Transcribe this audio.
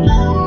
love.